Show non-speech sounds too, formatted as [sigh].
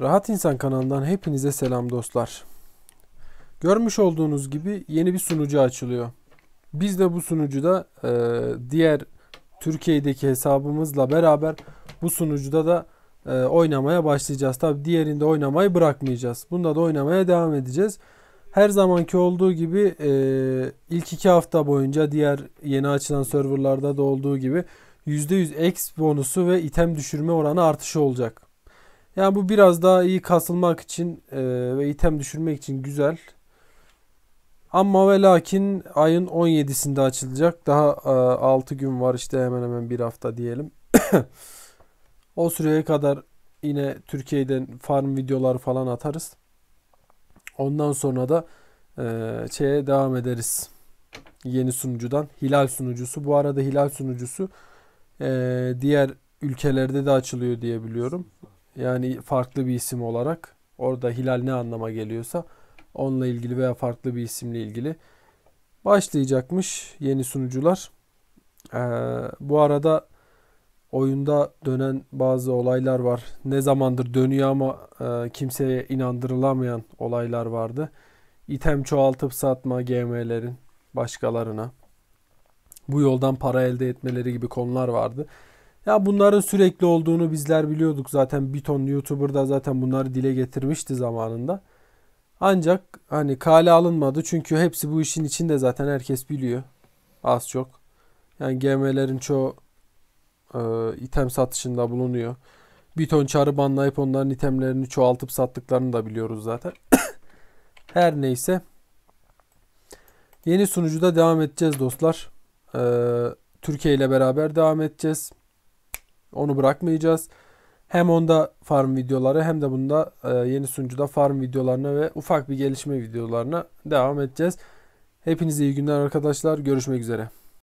Rahat İnsan kanalından hepinize selam dostlar. Görmüş olduğunuz gibi yeni bir sunucu açılıyor. Biz de bu sunucuda e, diğer Türkiye'deki hesabımızla beraber bu sunucuda da e, oynamaya başlayacağız. Tabi diğerinde oynamayı bırakmayacağız. Bunda da oynamaya devam edeceğiz. Her zamanki olduğu gibi e, ilk iki hafta boyunca diğer yeni açılan serverlarda da olduğu gibi %100 X bonusu ve item düşürme oranı artışı olacak. Yani bu biraz daha iyi kasılmak için e, ve item düşürmek için güzel. Ama ve lakin ayın 17'sinde açılacak. Daha e, 6 gün var işte hemen hemen bir hafta diyelim. [coughs] o süreye kadar yine Türkiye'den farm videoları falan atarız. Ondan sonra da e, şeye devam ederiz. Yeni sunucudan. Hilal sunucusu. Bu arada Hilal sunucusu e, diğer ülkelerde de açılıyor diye biliyorum. Yani farklı bir isim olarak. Orada Hilal ne anlama geliyorsa onunla ilgili veya farklı bir isimle ilgili başlayacakmış yeni sunucular. Ee, bu arada oyunda dönen bazı olaylar var. Ne zamandır dönüyor ama e, kimseye inandırılamayan olaylar vardı. İtem çoğaltıp satma GM'lerin başkalarına. Bu yoldan para elde etmeleri gibi konular vardı. Ya bunların sürekli olduğunu bizler biliyorduk zaten bir ton YouTuber da zaten bunları dile getirmişti zamanında. Ancak hani kale alınmadı çünkü hepsi bu işin içinde zaten herkes biliyor. Az çok. Yani GM'lerin çoğu e, item satışında bulunuyor. Bir ton çarı banlayıp onların itemlerini çoğaltıp sattıklarını da biliyoruz zaten. [coughs] Her neyse. Yeni sunucuda devam edeceğiz dostlar. Ee, Türkiye ile beraber devam edeceğiz. Onu bırakmayacağız. Hem onda farm videoları hem de bunda e, yeni sunucuda farm videolarına ve ufak bir gelişme videolarına devam edeceğiz. Hepinize iyi günler arkadaşlar. Görüşmek üzere.